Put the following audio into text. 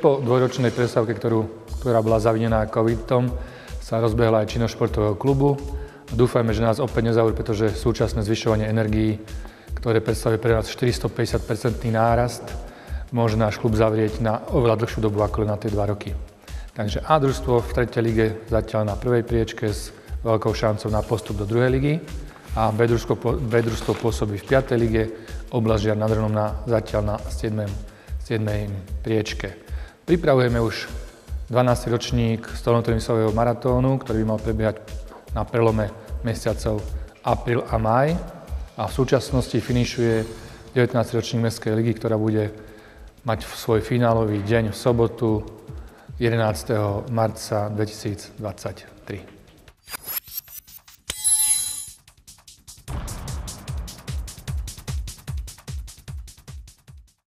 Po dvojročnej prestávke, ktorú, ktorá bola zavinená covidom, sa rozbehla aj činnosť športového klubu. Dúfajme, že nás opäť nezaujme, pretože súčasné zvyšovanie energií, ktoré predstavuje pre nás 450-percentný nárast, môže náš klub zavrieť na oveľa dlhšiu dobu ako len na tie dva roky. Takže A družstvo v tretej lige zatiaľ na prvej priečke s veľkou šancou na postup do druhej ligy a B družstvo pôsobí v 5. lige, oblasť Žiar nad Hronom na, zatiaľ na 7. 7. priečke. Pripravujeme už 12. ročník 100 maratónu, ktorý by mal prebiehať na prelome mesiacov apríl a maj a v súčasnosti finišuje 19. ročník Mestskej ligy, ktorá bude mať svoj finálový deň v sobotu 11. marca 2023.